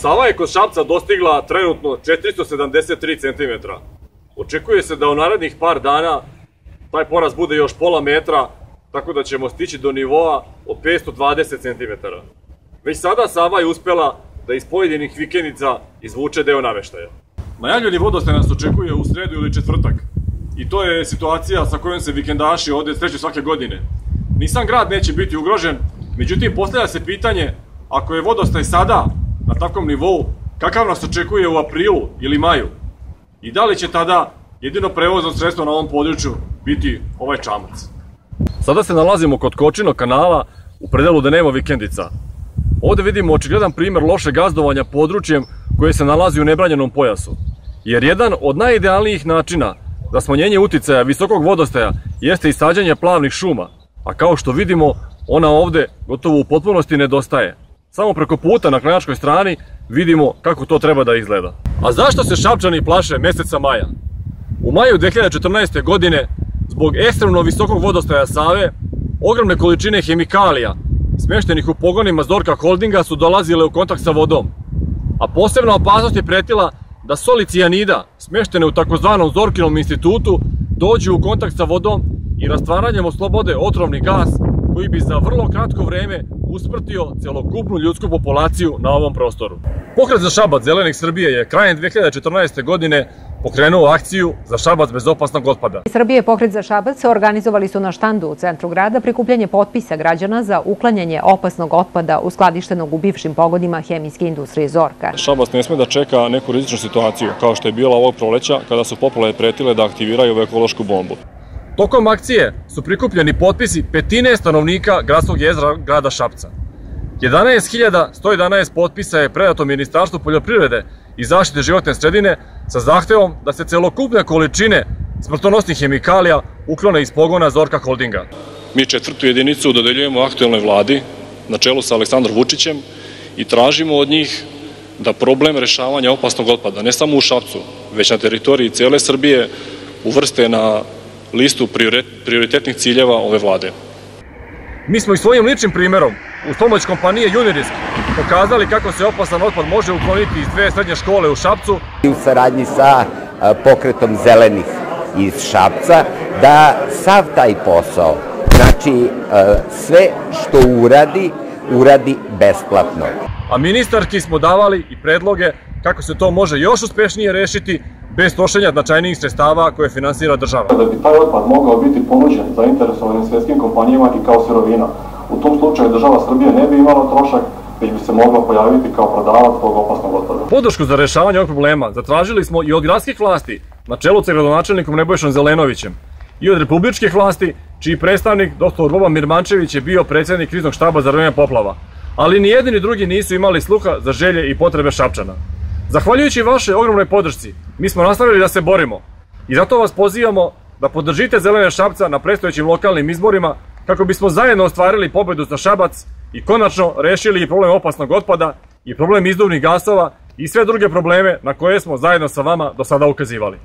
Sava je kod Šapca dostigla trenutno 473 cm. Očekuje se da u narednih par dana taj poraz bude još pola metra, tako da ćemo stići do nivoa od 520 cm. Već sada Sava je uspela da iz pojedinih vikendica izvuče deo naveštaja. Najavljeni vodostaj nas očekuje u sredu ili četvrtak. I to je situacija sa kojom se vikendaši ovde sreću svake godine. Nisam grad neće biti ugrožen, međutim postavlja se pitanje ako je vodostaj sada na takvom nivou, kakav nas očekuje u aprilu ili maju? I da li će tada jedino prevozno sredstvo na ovom području biti ovaj čamac? Sada se nalazimo kod Kočinog kanala u predelu da nema vikendica. Ovde vidimo očigledan primer loše gazdovanja područjem koje se nalazi u nebranjenom pojasu. Jer jedan od najidealnijih načina za smanjenje uticaja visokog vodostaja jeste isađanje plavnih šuma, a kao što vidimo, ona ovde gotovo u potpunosti nedostaje. Samo preko puta na klanjačkoj strani vidimo kako to treba da izgleda. A zašto se Šapčani plaše meseca maja? U maju 2014. godine, zbog ekstremno visokog vodostaja Save, ogromne količine hemikalija smeštenih u pogonima Zorka Holdinga su dolazile u kontakt sa vodom. A posebna opasnost je pretila da soli cijanida, smeštene u takozvanom Zorkinom institutu, dođu u kontakt sa vodom i rastvaranjem oslobode otrovni gas koji bi za vrlo kratko vreme usmrtio celokupnu ljudsku populaciju na ovom prostoru. Pokret za Šabac Zelenih Srbije je krajem 2014. godine pokrenuo akciju za Šabac bez opasnog otpada. Srbije pokret za Šabac organizovali su na štandu u centru grada prikupljanje potpisa građana za uklanjanje opasnog otpada uskladištenog u bivšim pogodima hemijske industrije Zorka. Šabac ne sme da čeka neku rizičnu situaciju, kao što je bila ovog proleća kada su poplave pretile da aktiviraju ekološku bombu. Tokom akcije su prikupljeni potpisi petine stanovnika gradskog jezera grada Šapca. 11.111 potpisa je predato Ministarstvu poljoprivrede i zaštite životne sredine sa zahtevom da se celokupne količine smrtonosnih hemikalija uklone iz pogona Zorka Holdinga. Mi četvrtu jedinicu dodeljujemo aktuelnoj vladi na čelu sa Aleksandrom Vučićem i tražimo od njih da problem rešavanja opasnog otpada, ne samo u Šapcu, već na teritoriji cele Srbije, uvrste na listu prioritetnih ciljeva ove vlade. Mi smo i svojim ličnim primerom uz pomoć kompanije Unirisk pokazali kako se opasan otpad može ukloniti iz dve srednje škole u Šapcu. U saradnji sa pokretom zelenih iz Šapca da sav taj posao, znači sve što uradi, uradi besplatno. A ministarki smo davali i predloge kako se to može još uspešnije rešiti bez trošenja značajnijih sredstava koje finansira država. Da bi taj otpad mogao biti ponuđen zainteresovanim svetskim kompanijama i kao sirovina, u tom slučaju država Srbije ne bi imala trošak, već bi se mogla pojaviti kao prodavac tog opasnog otpada. Podršku za rešavanje ovog problema zatražili smo i od gradskih vlasti, na čelu sa gradonačelnikom Nebojšom Zelenovićem, i od republičkih vlasti, čiji predstavnik, dr. Boba Mirmančević, je bio predsednik kriznog štaba za vreme poplava. Ali ni jedni ni drugi nisu imali sluha za želje i potrebe Šapčana. Zahvaljujući vašoj ogromnoj podršci, mi smo nastavili da se borimo i zato vas pozivamo da podržite Zelene Šapca na predstojećim lokalnim izborima kako bismo zajedno ostvarili pobedu za Šabac i konačno rešili i problem opasnog otpada i problem izduvnih gasova i sve druge probleme na koje smo zajedno sa vama do sada ukazivali.